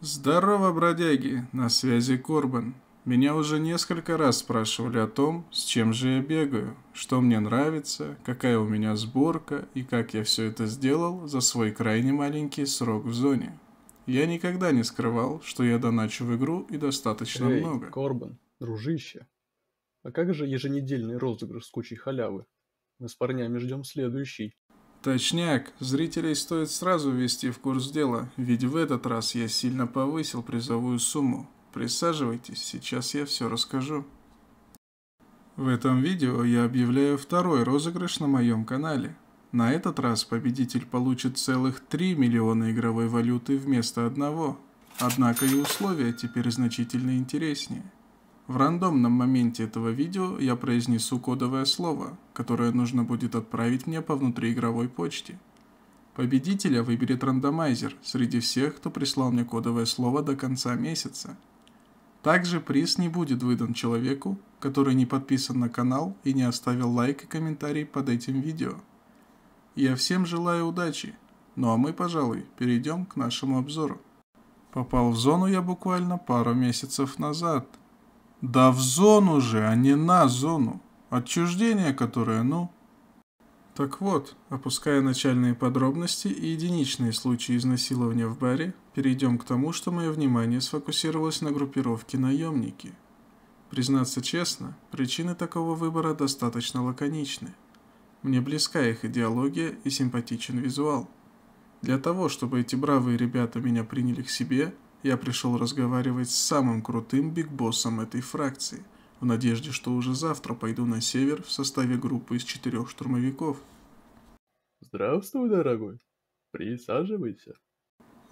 Здорово, бродяги, на связи Корбан. Меня уже несколько раз спрашивали о том, с чем же я бегаю, что мне нравится, какая у меня сборка и как я все это сделал за свой крайне маленький срок в зоне. Я никогда не скрывал, что я доначу в игру и достаточно Эй, много. Корбан, дружище. А как же еженедельный розыгрыш с кучей халявы? Мы с парнями ждем следующий. Точняк, зрителей стоит сразу ввести в курс дела, ведь в этот раз я сильно повысил призовую сумму. Присаживайтесь, сейчас я все расскажу. В этом видео я объявляю второй розыгрыш на моем канале. На этот раз победитель получит целых 3 миллиона игровой валюты вместо одного. Однако и условия теперь значительно интереснее. В рандомном моменте этого видео я произнесу кодовое слово, которое нужно будет отправить мне по внутриигровой почте. Победителя выберет рандомайзер среди всех, кто прислал мне кодовое слово до конца месяца. Также приз не будет выдан человеку, который не подписан на канал и не оставил лайк и комментарий под этим видео. Я всем желаю удачи, ну а мы, пожалуй, перейдем к нашему обзору. Попал в зону я буквально пару месяцев назад – да в зону же, а не на зону. Отчуждение которое, ну... Так вот, опуская начальные подробности и единичные случаи изнасилования в баре, перейдем к тому, что мое внимание сфокусировалось на группировке наемники. Признаться честно, причины такого выбора достаточно лаконичны. Мне близка их идеология и симпатичен визуал. Для того, чтобы эти бравые ребята меня приняли к себе – я пришел разговаривать с самым крутым бигбоссом этой фракции, в надежде, что уже завтра пойду на север в составе группы из четырех штурмовиков. Здравствуй, дорогой. Присаживайся.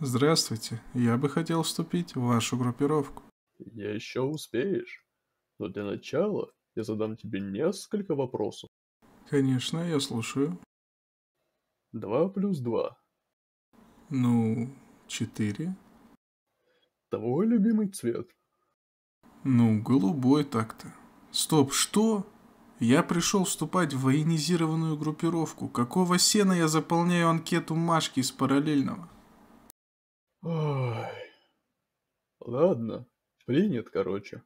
Здравствуйте. Я бы хотел вступить в вашу группировку. Еще успеешь. Но для начала я задам тебе несколько вопросов. Конечно, я слушаю. Два плюс два. Ну, четыре. Твой любимый цвет. Ну, голубой так-то. Стоп, что? Я пришел вступать в военизированную группировку. Какого сена я заполняю анкету Машки из параллельного? Ой. Ладно, принят, короче.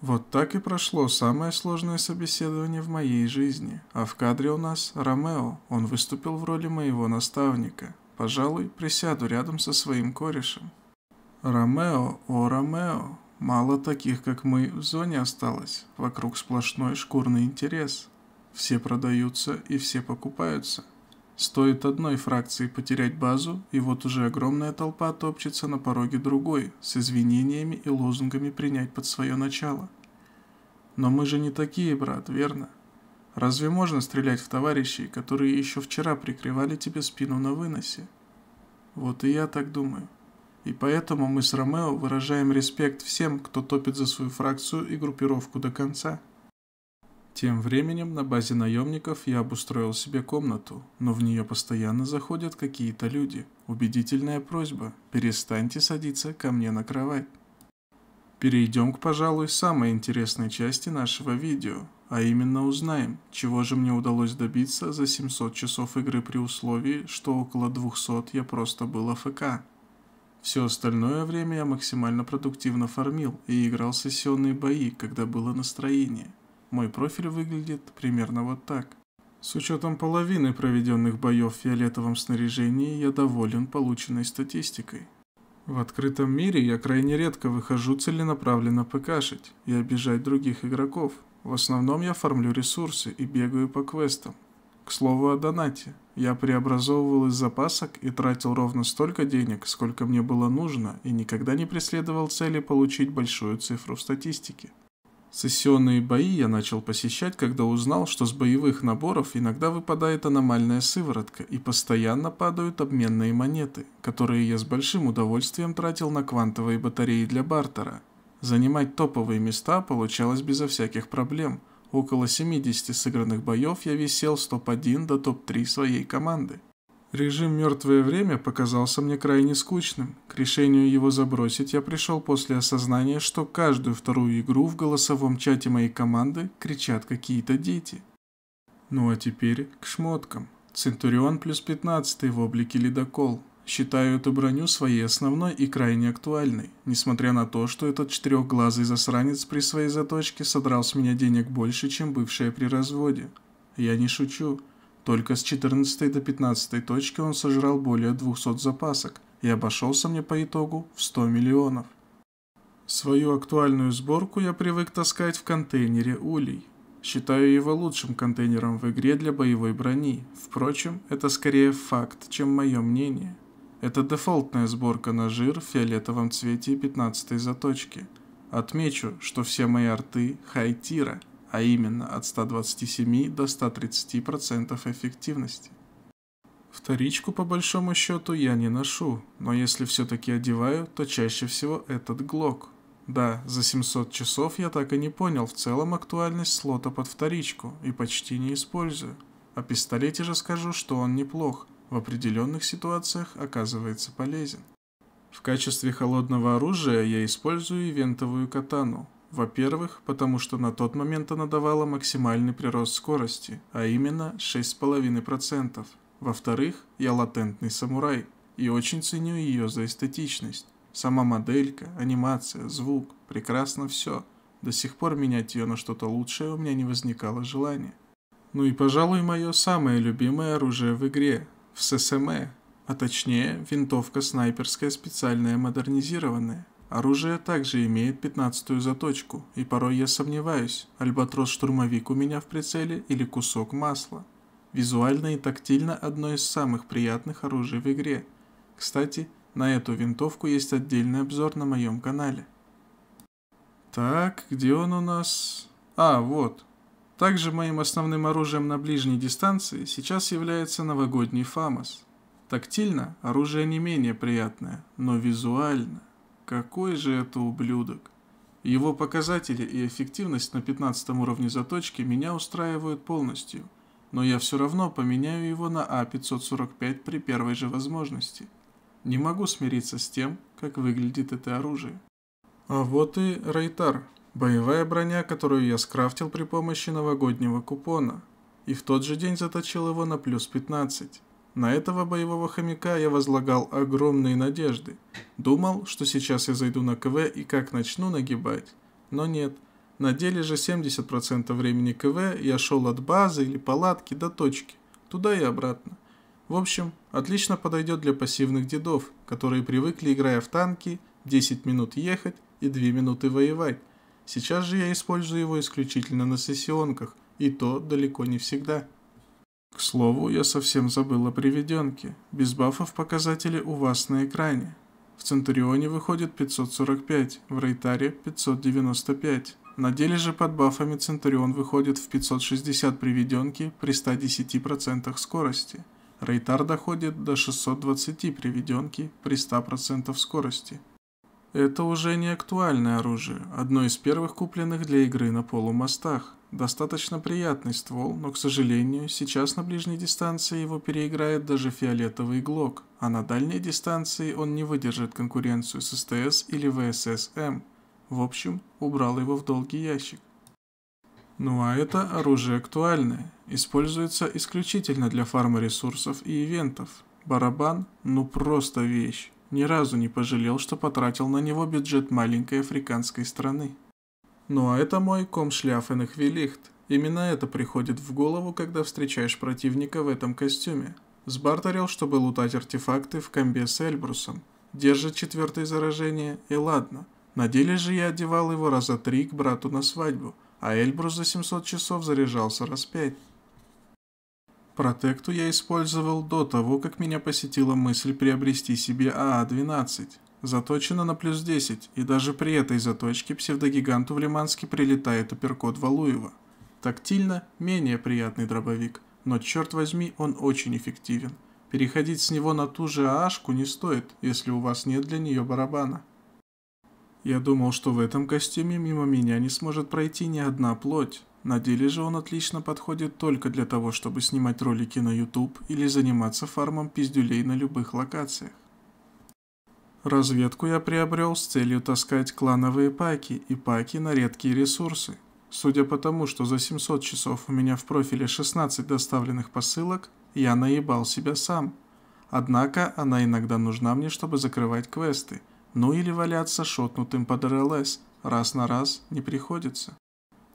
Вот так и прошло самое сложное собеседование в моей жизни. А в кадре у нас Ромео. Он выступил в роли моего наставника. Пожалуй, присяду рядом со своим корешем. Ромео, о Ромео, мало таких, как мы, в зоне осталось. Вокруг сплошной шкурный интерес. Все продаются и все покупаются. Стоит одной фракции потерять базу, и вот уже огромная толпа топчется на пороге другой, с извинениями и лозунгами принять под свое начало. Но мы же не такие, брат, верно? Разве можно стрелять в товарищей, которые еще вчера прикрывали тебе спину на выносе? Вот и я так думаю. И поэтому мы с Ромео выражаем респект всем, кто топит за свою фракцию и группировку до конца. Тем временем на базе наемников я обустроил себе комнату, но в нее постоянно заходят какие-то люди. Убедительная просьба – перестаньте садиться ко мне на кровать. Перейдем к, пожалуй, самой интересной части нашего видео, а именно узнаем, чего же мне удалось добиться за 700 часов игры при условии, что около 200 я просто был АФК. Все остальное время я максимально продуктивно фармил и играл сессионные бои, когда было настроение. Мой профиль выглядит примерно вот так. С учетом половины проведенных боев в фиолетовом снаряжении, я доволен полученной статистикой. В открытом мире я крайне редко выхожу целенаправленно ПКшить и обижать других игроков. В основном я фармлю ресурсы и бегаю по квестам. К слову о донате. Я преобразовывал из запасок и тратил ровно столько денег, сколько мне было нужно, и никогда не преследовал цели получить большую цифру в статистике. Сессионные бои я начал посещать, когда узнал, что с боевых наборов иногда выпадает аномальная сыворотка и постоянно падают обменные монеты, которые я с большим удовольствием тратил на квантовые батареи для бартера. Занимать топовые места получалось безо всяких проблем – Около 70 сыгранных боев я висел с топ-1 до топ-3 своей команды. Режим «Мертвое время» показался мне крайне скучным. К решению его забросить я пришел после осознания, что каждую вторую игру в голосовом чате моей команды кричат какие-то дети. Ну а теперь к шмоткам. Центурион плюс 15 в облике ледокол. Считаю эту броню своей основной и крайне актуальной, несмотря на то, что этот четырехглазый засранец при своей заточке содрал с меня денег больше, чем бывшая при разводе. Я не шучу. Только с 14 до 15 точки он сожрал более 200 запасок и обошелся мне по итогу в 100 миллионов. Свою актуальную сборку я привык таскать в контейнере улей. Считаю его лучшим контейнером в игре для боевой брони. Впрочем, это скорее факт, чем мое мнение. Это дефолтная сборка на жир в фиолетовом цвете и 15 заточки. Отмечу, что все мои арты хай-тира, а именно от 127 до 130% эффективности. Вторичку по большому счету я не ношу, но если все-таки одеваю, то чаще всего этот глок. Да, за 700 часов я так и не понял в целом актуальность слота под вторичку и почти не использую. О пистолете же скажу, что он неплох, в определенных ситуациях оказывается полезен. В качестве холодного оружия я использую ивентовую катану. Во-первых, потому что на тот момент она давала максимальный прирост скорости, а именно 6,5%. Во-вторых, я латентный самурай и очень ценю ее за эстетичность. Сама моделька, анимация, звук, прекрасно все. До сих пор менять ее на что-то лучшее у меня не возникало желания. Ну и, пожалуй, мое самое любимое оружие в игре – в ССМЭ, а точнее, винтовка снайперская специальная модернизированная. Оружие также имеет 15-ю заточку, и порой я сомневаюсь, альбатрос-штурмовик у меня в прицеле или кусок масла. Визуально и тактильно одно из самых приятных оружий в игре. Кстати, на эту винтовку есть отдельный обзор на моем канале. Так, где он у нас? А, вот. Также моим основным оружием на ближней дистанции сейчас является новогодний ФАМОС. Тактильно оружие не менее приятное, но визуально. Какой же это ублюдок. Его показатели и эффективность на 15 уровне заточки меня устраивают полностью, но я все равно поменяю его на А545 при первой же возможности – не могу смириться с тем, как выглядит это оружие. А вот и Рейтар, боевая броня, которую я скрафтил при помощи новогоднего купона. И в тот же день заточил его на плюс 15. На этого боевого хомяка я возлагал огромные надежды. Думал, что сейчас я зайду на КВ и как начну нагибать. Но нет. На деле же 70% времени КВ я шел от базы или палатки до точки. Туда и обратно. В общем, отлично подойдет для пассивных дедов, которые привыкли, играя в танки, 10 минут ехать и 2 минуты воевать. Сейчас же я использую его исключительно на сессионках, и то далеко не всегда. К слову, я совсем забыл о приведенке. Без бафов показатели у вас на экране. В Центурионе выходит 545, в Рейтаре 595. На деле же под бафами Центурион выходит в 560 приведенки при 110% скорости – Рейтар доходит до 620 приведенки при 100% скорости. Это уже не актуальное оружие, одно из первых купленных для игры на полумостах. Достаточно приятный ствол, но, к сожалению, сейчас на ближней дистанции его переиграет даже фиолетовый глок, а на дальней дистанции он не выдержит конкуренцию с СТС или ВСС-М. В общем, убрал его в долгий ящик. Ну а это оружие актуальное, используется исключительно для фарма ресурсов и ивентов. Барабан – ну просто вещь. Ни разу не пожалел, что потратил на него бюджет маленькой африканской страны. Ну а это мой комшляфенных велихт. Именно это приходит в голову, когда встречаешь противника в этом костюме. Сбартерил, чтобы лутать артефакты в комбе с Эльбрусом. Держит четвертое заражение, и ладно. На деле же я одевал его раза три к брату на свадьбу – а Эльбрус за 700 часов заряжался раз пять. Протекту я использовал до того, как меня посетила мысль приобрести себе АА-12. Заточена на плюс 10, и даже при этой заточке псевдогиганту в Лиманске прилетает апперкот Валуева. Тактильно менее приятный дробовик, но черт возьми, он очень эффективен. Переходить с него на ту же ААшку не стоит, если у вас нет для нее барабана. Я думал, что в этом костюме мимо меня не сможет пройти ни одна плоть. На деле же он отлично подходит только для того, чтобы снимать ролики на YouTube или заниматься фармом пиздюлей на любых локациях. Разведку я приобрел с целью таскать клановые паки и паки на редкие ресурсы. Судя по тому, что за 700 часов у меня в профиле 16 доставленных посылок, я наебал себя сам. Однако она иногда нужна мне, чтобы закрывать квесты, ну или валяться шотнутым под РЛС, раз на раз не приходится.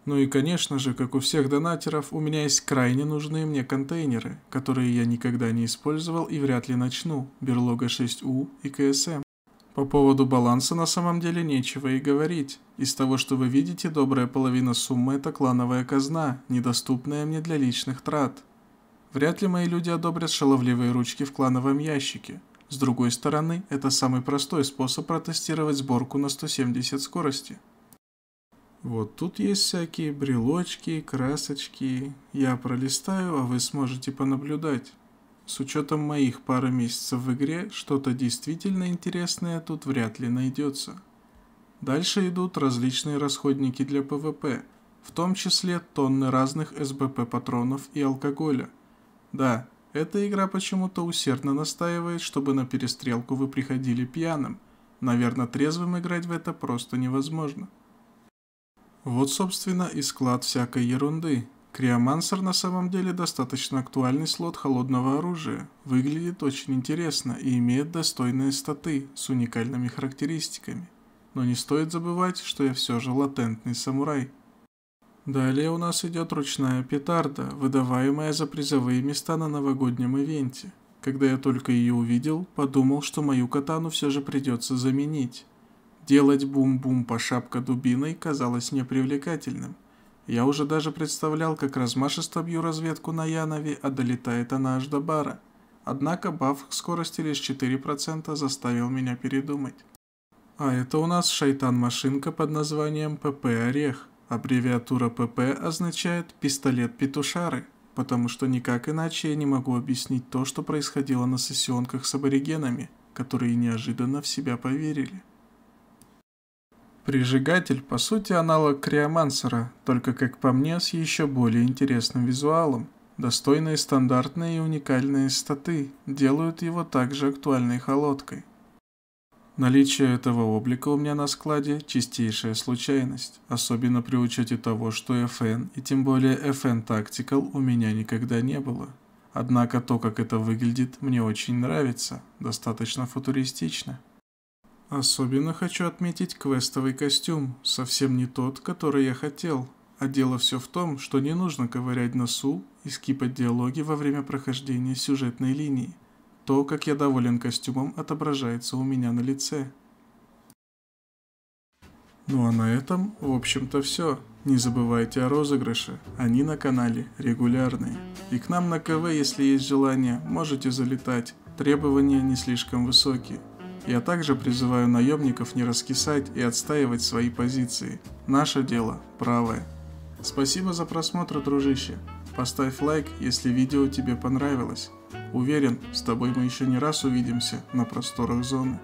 Ну и конечно же, как у всех донатеров, у меня есть крайне нужные мне контейнеры, которые я никогда не использовал и вряд ли начну, берлога 6У и КСМ. По поводу баланса на самом деле нечего и говорить. Из того, что вы видите, добрая половина суммы – это клановая казна, недоступная мне для личных трат. Вряд ли мои люди одобрят шаловливые ручки в клановом ящике. С другой стороны, это самый простой способ протестировать сборку на 170 скорости. Вот тут есть всякие брелочки, красочки. Я пролистаю, а вы сможете понаблюдать. С учетом моих пары месяцев в игре, что-то действительно интересное тут вряд ли найдется. Дальше идут различные расходники для PvP, в том числе тонны разных СБП патронов и алкоголя. Да, эта игра почему-то усердно настаивает, чтобы на перестрелку вы приходили пьяным. Наверное, трезвым играть в это просто невозможно. Вот, собственно, и склад всякой ерунды. Криомансер на самом деле достаточно актуальный слот холодного оружия. Выглядит очень интересно и имеет достойные статы с уникальными характеристиками. Но не стоит забывать, что я все же латентный самурай. Далее у нас идет ручная петарда, выдаваемая за призовые места на новогоднем ивенте. Когда я только ее увидел, подумал, что мою катану все же придется заменить. Делать бум-бум по шапка дубиной казалось непривлекательным. Я уже даже представлял, как размашисто бью разведку на Янове, а долетает она аж до бара. Однако баф к скорости лишь 4% заставил меня передумать. А это у нас шайтан-машинка под названием ПП Орех. Аббревиатура ПП означает «пистолет петушары», потому что никак иначе я не могу объяснить то, что происходило на сессионках с аборигенами, которые неожиданно в себя поверили. Прижигатель, по сути, аналог Криомансера, только, как по мне, с еще более интересным визуалом. Достойные стандартные и уникальные статы делают его также актуальной холодкой. Наличие этого облика у меня на складе – чистейшая случайность, особенно при учете того, что FN и тем более FN Tactical у меня никогда не было. Однако то, как это выглядит, мне очень нравится, достаточно футуристично. Особенно хочу отметить квестовый костюм, совсем не тот, который я хотел. А дело все в том, что не нужно ковырять носу и скипать диалоги во время прохождения сюжетной линии. То, как я доволен костюмом, отображается у меня на лице. Ну а на этом, в общем-то, все. Не забывайте о розыгрыше, они на канале регулярные. И к нам на КВ, если есть желание, можете залетать. Требования не слишком высокие. Я также призываю наемников не раскисать и отстаивать свои позиции. Наше дело правое. Спасибо за просмотр, дружище. Поставь лайк, если видео тебе понравилось. Уверен, с тобой мы еще не раз увидимся на просторах зоны.